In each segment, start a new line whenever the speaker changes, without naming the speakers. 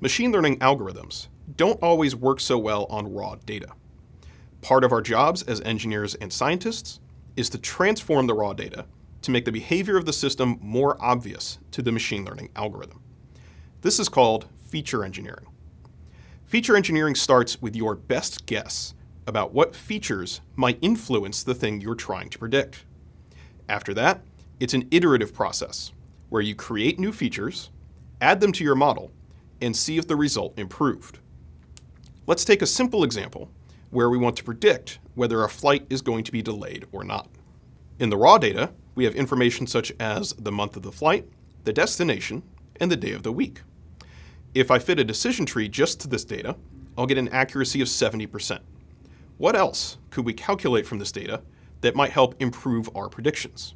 machine learning algorithms don't always work so well on raw data. Part of our jobs as engineers and scientists is to transform the raw data to make the behavior of the system more obvious to the machine learning algorithm. This is called feature engineering. Feature engineering starts with your best guess about what features might influence the thing you're trying to predict. After that, it's an iterative process where you create new features, add them to your model, and see if the result improved. Let's take a simple example where we want to predict whether a flight is going to be delayed or not. In the raw data, we have information such as the month of the flight, the destination, and the day of the week. If I fit a decision tree just to this data, I'll get an accuracy of 70%. What else could we calculate from this data that might help improve our predictions?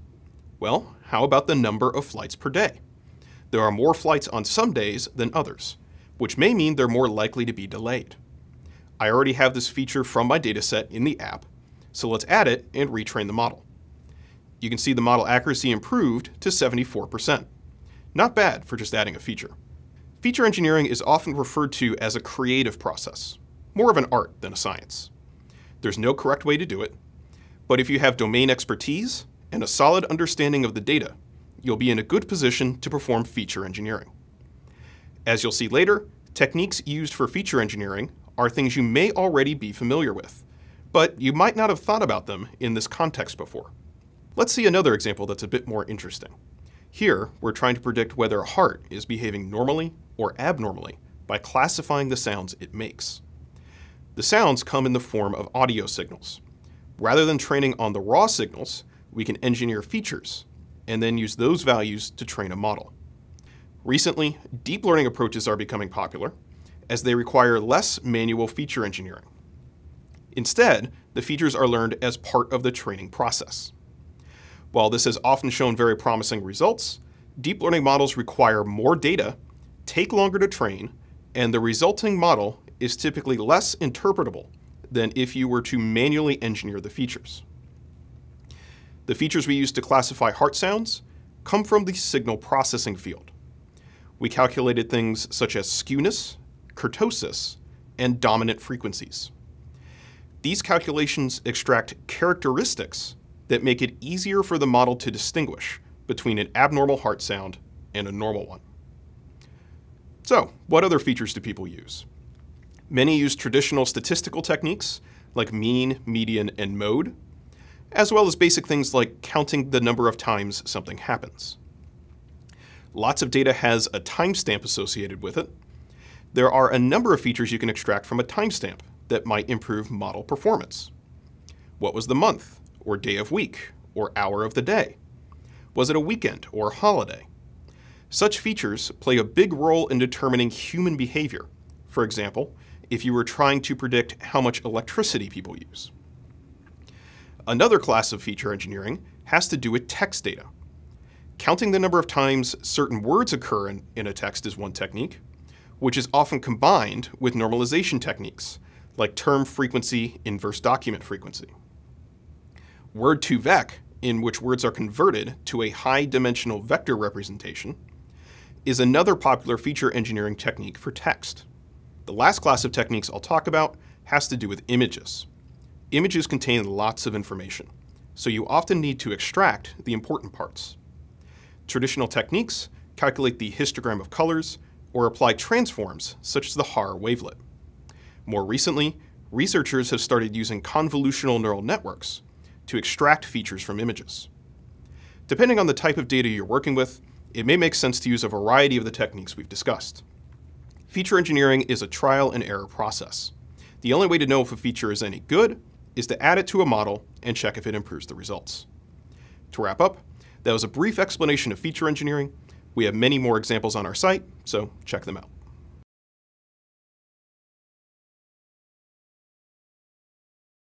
Well, how about the number of flights per day? There are more flights on some days than others, which may mean they're more likely to be delayed. I already have this feature from my dataset in the app, so let's add it and retrain the model. You can see the model accuracy improved to 74%. Not bad for just adding a feature. Feature engineering is often referred to as a creative process, more of an art than a science. There's no correct way to do it, but if you have domain expertise and a solid understanding of the data, you'll be in a good position to perform feature engineering. As you'll see later, techniques used for feature engineering are things you may already be familiar with, but you might not have thought about them in this context before. Let's see another example that's a bit more interesting. Here, we're trying to predict whether a heart is behaving normally or abnormally by classifying the sounds it makes. The sounds come in the form of audio signals. Rather than training on the raw signals, we can engineer features and then use those values to train a model. Recently, deep learning approaches are becoming popular as they require less manual feature engineering. Instead, the features are learned as part of the training process. While this has often shown very promising results, deep learning models require more data, take longer to train, and the resulting model is typically less interpretable than if you were to manually engineer the features. The features we use to classify heart sounds come from the signal processing field. We calculated things such as skewness, kurtosis, and dominant frequencies. These calculations extract characteristics that make it easier for the model to distinguish between an abnormal heart sound and a normal one. So, what other features do people use? Many use traditional statistical techniques like mean, median, and mode, as well as basic things like counting the number of times something happens. Lots of data has a timestamp associated with it. There are a number of features you can extract from a timestamp that might improve model performance. What was the month, or day of week, or hour of the day? Was it a weekend or a holiday? Such features play a big role in determining human behavior. For example, if you were trying to predict how much electricity people use. Another class of feature engineering has to do with text data. Counting the number of times certain words occur in, in a text is one technique, which is often combined with normalization techniques, like term frequency inverse document frequency. Word2vec, in which words are converted to a high-dimensional vector representation, is another popular feature engineering technique for text. The last class of techniques I'll talk about has to do with images. Images contain lots of information, so you often need to extract the important parts. Traditional techniques calculate the histogram of colors or apply transforms such as the Haar wavelet. More recently, researchers have started using convolutional neural networks to extract features from images. Depending on the type of data you're working with, it may make sense to use a variety of the techniques we've discussed. Feature engineering is a trial and error process. The only way to know if a feature is any good is to add it to a model and check if it improves the results. To wrap up, that was a brief explanation of feature engineering. We have many more examples on our site, so check them out.